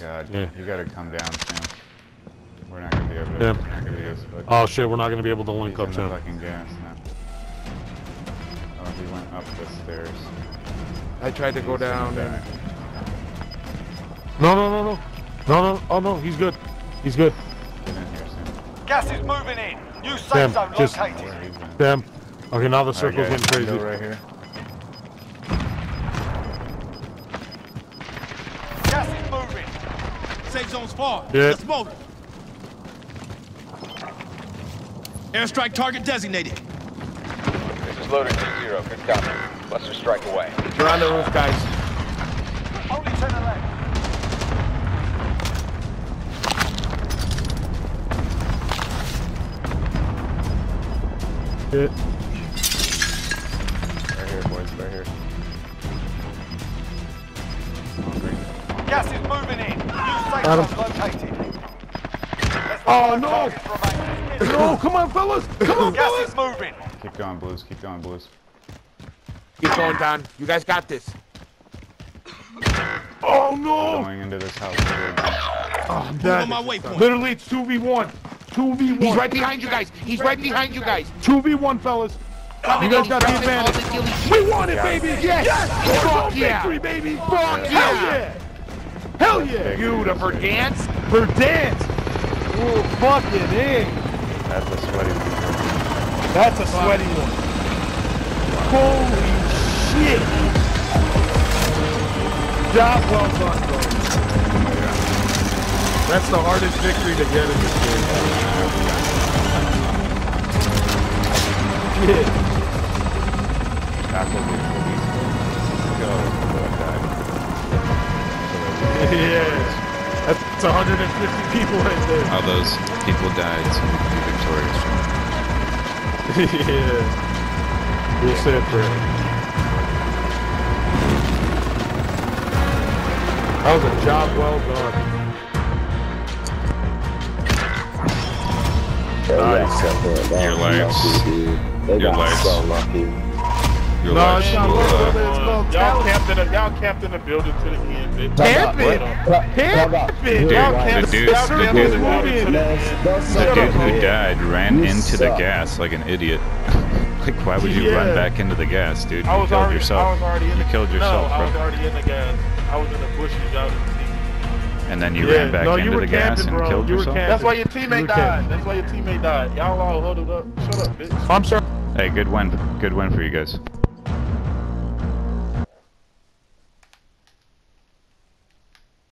God, Yeah. you gotta come down, Sam. We're not gonna be able to. Yeah. Not gonna be able to. Oh shit, we're not gonna be able to link He's up in soon. the fucking gas now. Oh, he went up the stairs. I tried to go He's gonna down and. No, no, no, no. No, no. Oh no, he's good. He's good. Get in here, Sam. Gas is moving in. New safe Damn, zone just- located. Where. Damn. Okay, now the Alright, circle's guys, getting crazy. Right here. Safe zone's far. Yeah. Let's move. Airstrike target designated. This is loading 2-0. Good copy. Cluster strike away. you're on the roof, guys. Only to the left. Shit. Right here, boys. Right here. Gas is moving in. New safe Got him. located. Oh, no. No, come on, fellas. Come on, Gas fellas. is moving. Keep going, Blues. Keep going, Blues. Keep going, Don. You guys got this. Oh no. Going into this house. Right here. Oh, I'm dead. on my waypoint. Literally, it's two v one. Two v one. He's right behind you guys. He's right behind you guys. Two v one, fellas. You guys got the advantage. We won it, baby. Yes. Yes. Fuck yeah. Victory, baby. Fuck Hell yeah. Hell yeah. Beautiful dance. For dance. Oh, fucking A. That's a sweaty one. That's a sweaty one. Holy shit. Job well done, bro. That's the hardest victory to get in this game. Shit. Tackle the Yeah. That's 150 people right there. All those people died so we can be victorious. yeah. We'll say a prayer. That was a job well done. Nice. Your lives. They Your got lives. so lucky. Your No, lives it's not will, worth uh. It's called Y'all talent. camped in a, y'all camped in the building to the end, bitch. Camping. Camping. Y'all the camping. dude- Y'all the camping dude- is moving. The dude who died ran You into the gas like an idiot. like, why would you run back into the gas, dude? You I was killed already, yourself. I was already in you the, killed yourself, no, I was bro. already in the gas. I was in the bushes, y'all didn't. And then you Yeah, ran back no, you into were the gas camping, and bro. killed You were yourself. That's why your teammate were died. camping. That's why your teammate died. Y'all all huddled up. Shut up, bitch. I'm sorry. Hey, good win. Good win for you guys.